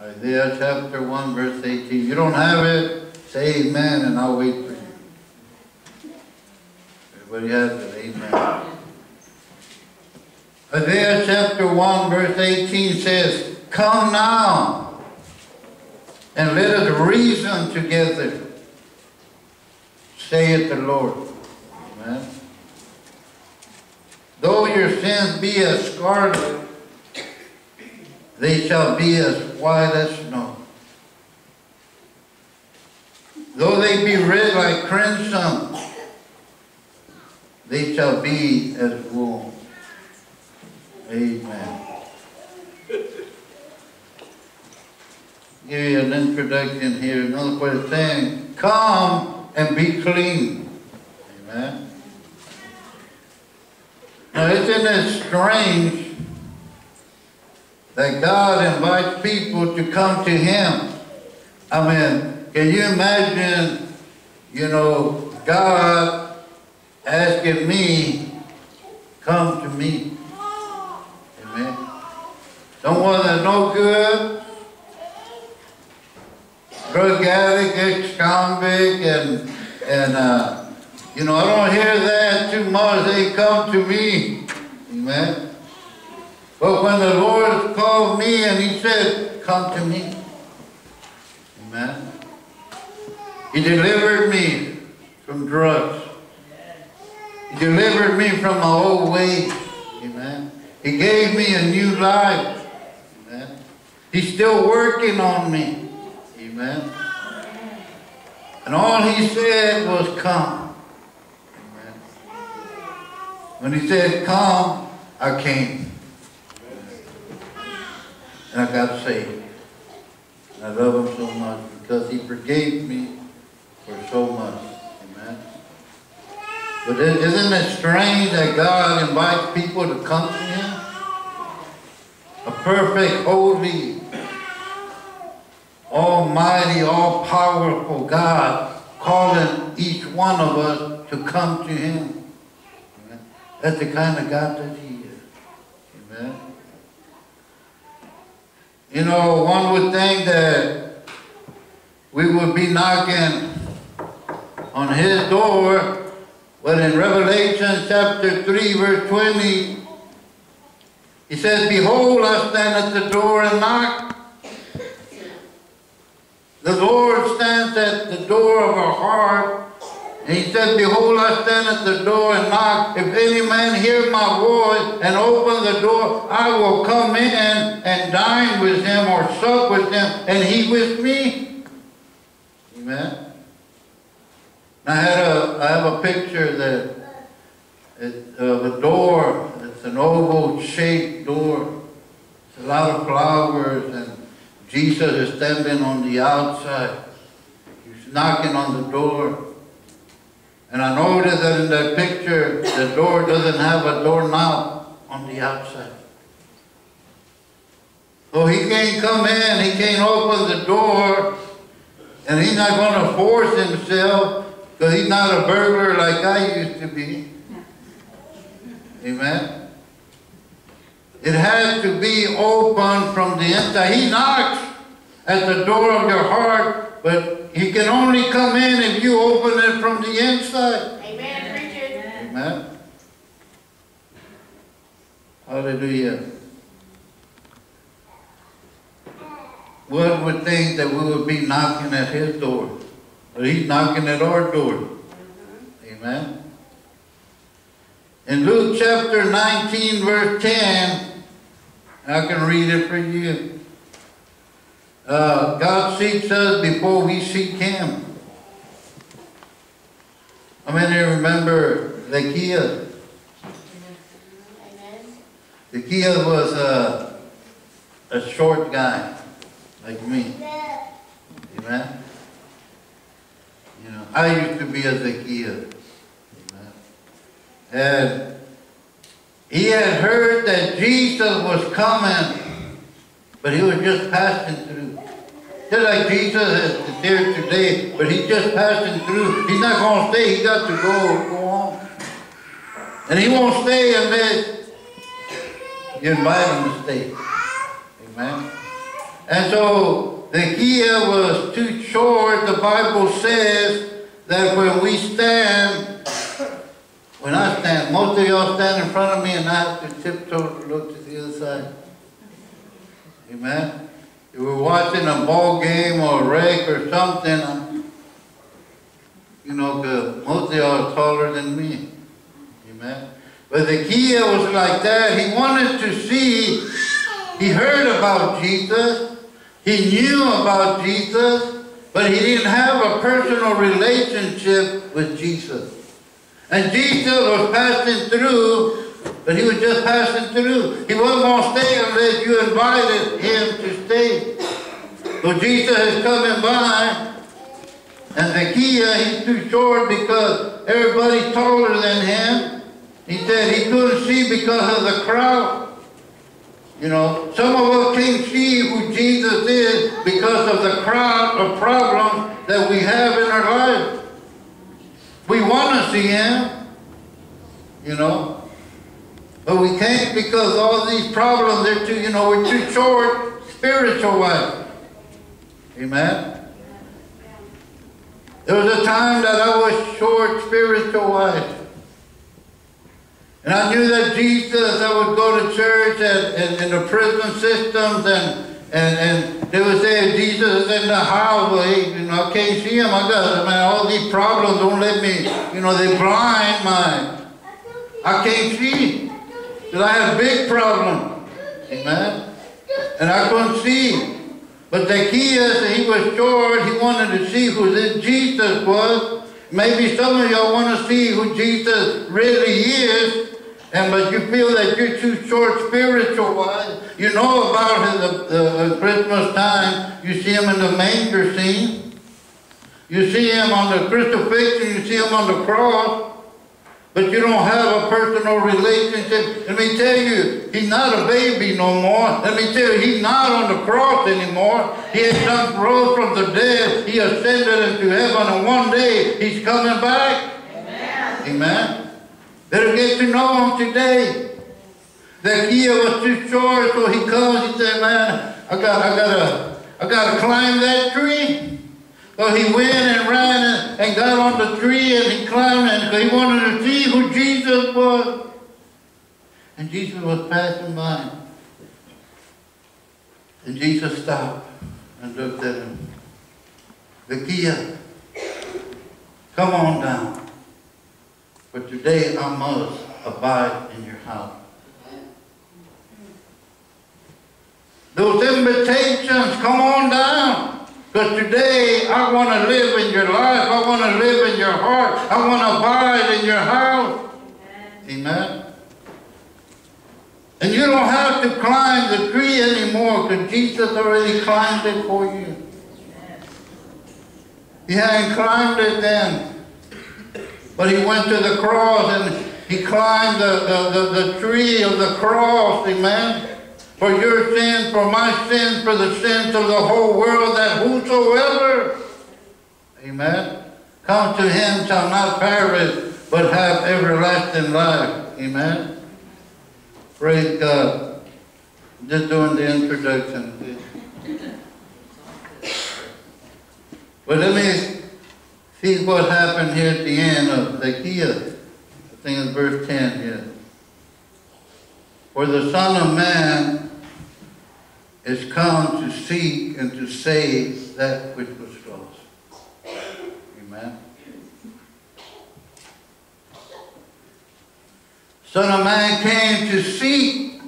Isaiah chapter 1, verse 18. You don't have it? Say amen, and I'll wait for you. Everybody has it? Amen. Isaiah chapter 1, verse 18 says, Come now, and let us reason together, saith the Lord. Amen. Though your sins be as scarlet, they shall be as white as snow. Though they be red like crimson, they shall be as wool. Amen. Give you an introduction here. Another way of saying, come and be clean. Amen. Now, isn't it strange that God invites people to come to Him? I mean, can you imagine, you know, God asking me, come to me? Amen. Someone that's no good, drug addict, ex-convict, and, and uh, you know, I don't hear that too much. They come to me. Amen. But when the Lord called me and He said, come to me. Amen. He delivered me from drugs. He delivered me from my old ways. Amen. He gave me a new life. Amen. He's still working on me. Amen. And all he said was come. Amen. When he said come, I came. And I got saved. I love him so much because he forgave me for so much. Amen. But isn't it strange that God invites people to come to him? A perfect, holy, almighty, all-powerful God calling each one of us to come to him. Amen. That's the kind of God that he is. Amen. You know, one would think that we would be knocking on his door, but in Revelation chapter 3, verse 20, he says, Behold, I stand at the door and knock. The Lord stands at the door of our heart. He said, Behold, I stand at the door and knock. If any man hear my voice and open the door, I will come in and dine with him or sup with him, and he with me. Amen. I had a, I have a picture that of a door. It's an oval-shaped door. It's a lot of flowers, and Jesus is standing on the outside. He's knocking on the door. And I noticed that in that picture, the door doesn't have a doorknob on the outside. So he can't come in, he can't open the door, and he's not going to force himself because he's not a burglar like I used to be. Amen. It has to be open from the inside. He knocks at the door of your heart, but he can only come in if you open it from the inside. Amen. Preach it. Amen. Hallelujah. One would think that we would be knocking at his door. But he's knocking at our door. Amen. In Luke chapter 19, verse 10, I can read it for you. Uh, God seeks us before we seek Him. How many remember Zacchaeus? Zacchaeus was a, a short guy, like me. Amen? You know, I used to be a Zacchaeus. Amen? And he had heard that Jesus was coming, but he was just passing through. Just like Jesus is there today, but he's just passing through. He's not going to stay. He got to go, go on. And he won't stay unless you invite him to stay. Amen. And so Zacchaeus was too short. The Bible says that when we stand, when I stand, most of y'all stand in front of me and I have to tiptoe to look to the other side. Amen. If we're watching a ball game or a wreck or something, uh, you know, most of y'all are taller than me. Amen. But Zacchaeus was like that. He wanted to see, he heard about Jesus, he knew about Jesus, but he didn't have a personal relationship with Jesus. And Jesus was passing through, but he was just passing through. He wasn't going to stay unless you invited him to stay. So Jesus is coming by, and Zacchaeus, Kia, uh, he's too short because everybody's taller than him. He said he couldn't see because of the crowd. You know, some of us can't see who Jesus is because of the crowd of problems that we have in our life. We want to see him, you know, but we can't because all these problems, they're too, you know, we're too short spiritual-wise. Amen. There was a time that I was short spiritual-wise. And I knew that Jesus, I would go to church and, and in the prison systems and and, and they would say Jesus is in the highway, you know, I can't see him. I got, man, all these problems don't let me, you know, they blind my, I can't see. Because I had a big problem. Amen. And I couldn't see. But Zacchaeus, he was short. He wanted to see who this Jesus was. Maybe some of y'all want to see who Jesus really is. And but you feel that you're too short spiritual wise. You know about his uh, uh, Christmas time. You see him in the manger scene. You see him on the crucifixion. You see him on the cross. But you don't have a personal relationship. Let me tell you, he's not a baby no more. Let me tell you, he's not on the cross anymore. He has done rose from the dead. He ascended into heaven, and one day he's coming back. Amen. Amen. Better get to know him today. That Zacchaeus was too short, so he comes. He said, "Man, I got, I gotta, I gotta climb that tree." So he went and ran and, got on the tree and he climbed and he wanted to see who Jesus was. And Jesus was passing by. And Jesus stopped and looked at him. Zacchaeus, come on down. But today I must abide in your house. Those invitations, come on down. Because today I want to live in your life. I want to live in your heart. I want to abide in your house. Amen. Amen. And you don't have to climb the tree anymore because Jesus already climbed it for you. He hadn't climbed it then. But he went to the cross and he climbed the, the, the, the tree of the cross. Amen for your sins, for my sins, for the sins of the whole world, that whosoever, amen, come to him shall not perish, but have everlasting life. Amen. Praise God. Just doing the introduction. But let me see what happened here at the end of Zacchaeus. I think it's verse 10 here. For the Son of Man is come to seek and to save that which was lost. Amen. Son of Man came to seek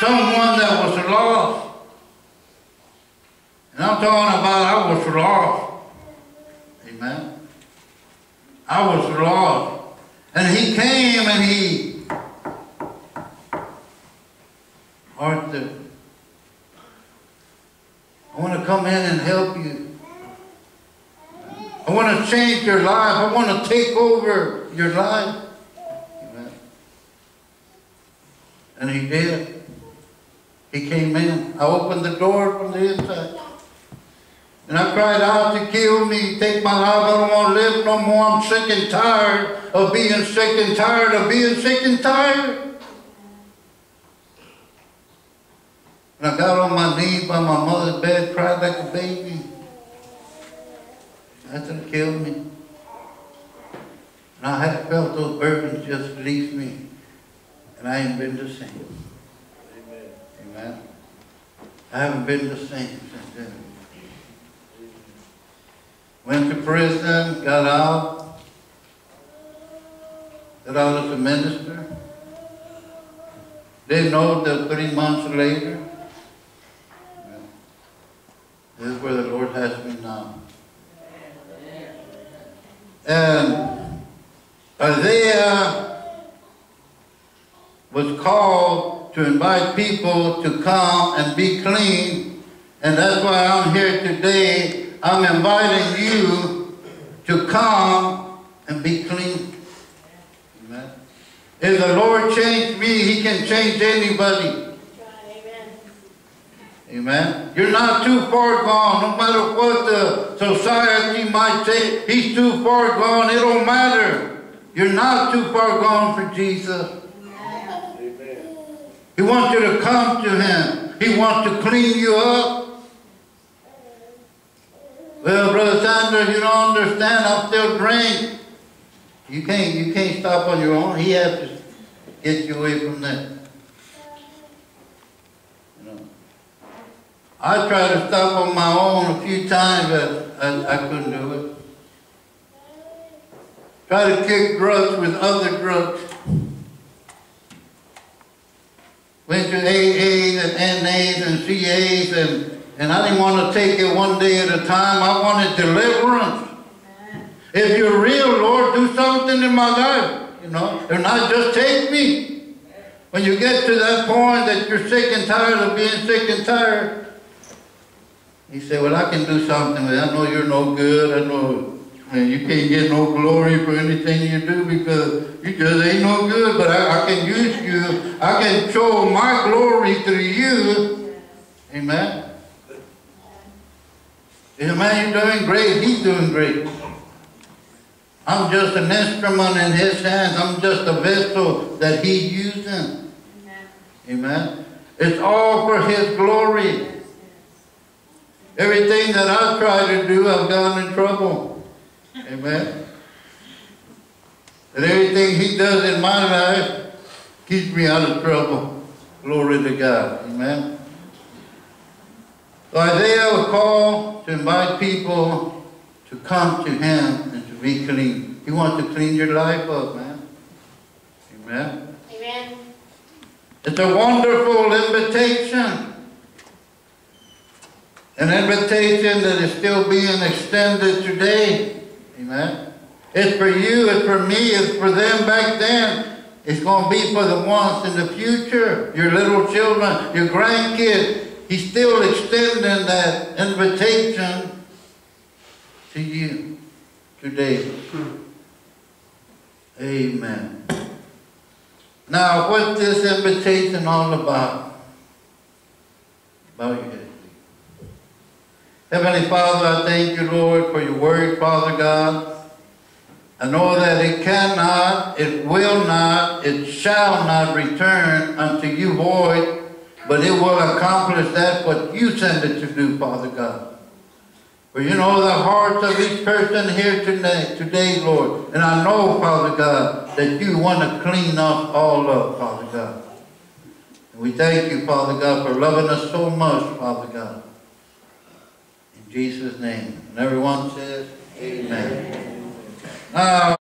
someone that was lost. And I'm talking about I was lost. Amen. I was lost. And he came and he Arthur, I want to come in and help you. I want to change your life. I want to take over your life. Amen. And he did. He came in. I opened the door from the inside. And I cried out to kill me, take my life. I don't want to live no more. I'm sick and tired of being sick and tired of being sick and tired. And I got on my knee by my mother's bed, cried like a baby. That's what killed me. And I had felt those burdens just leave me. And I ain't been the same. Amen. Amen. I haven't been the same since then. Went to prison, got out, got out as a minister. Didn't know that three months later, this is where the Lord has me now. And Isaiah was called to invite people to come and be clean. And that's why I'm here today. I'm inviting you to come and be clean. Amen. If the Lord changed me, He can change anybody. Amen. You're not too far gone, no matter what the society might say. He's too far gone. It don't matter. You're not too far gone for Jesus. Amen. He wants you to come to Him. He wants to clean you up. Well, Brother Sanders, you don't understand. I'm still drink. You can't, you can't stop on your own. He has to get you away from that. You know. I tried to stop on my own a few times, but I, I couldn't do it. Try to kick drugs with other drugs. Went to AAs and NAs and CAs and, and I didn't want to take it one day at a time. I wanted deliverance. If you're real, Lord, do something in my life. You know, and not just take me. When you get to that point that you're sick and tired of being sick and tired, he said, well, I can do something. I know you're no good. I know and you can't get no glory for anything you do because you just ain't no good. But I, I can use you. I can show my glory through you. Amen. Amen. You're doing great. He's doing great. I'm just an instrument in his hands. I'm just a vessel that he's using. Amen. It's all for his glory. Everything that I've tried to do, I've gotten in trouble. Amen. And everything he does in my life keeps me out of trouble. Glory to God. Amen. So Isaiah was called to invite people to come to him and to be clean. He wants to clean your life up, man. Amen. Amen. It's a wonderful invitation. An invitation that is still being extended today. Amen. It's for you, it's for me, it's for them back then. It's going to be for the ones in the future, your little children, your grandkids. He's still extending that invitation to you today. Amen. Now, what's this invitation all about? Your head. Heavenly Father, I thank you, Lord, for your word, Father God. I know that it cannot, it will not, it shall not return unto you void, but it will accomplish that what you send it to do, Father God. For you know the hearts of each person here today, today, Lord. And I know, Father God, that you want to clean up all up, Father God. And we thank you, Father God, for loving us so much, Father God. Jesus' name. And everyone says, Amen. Now,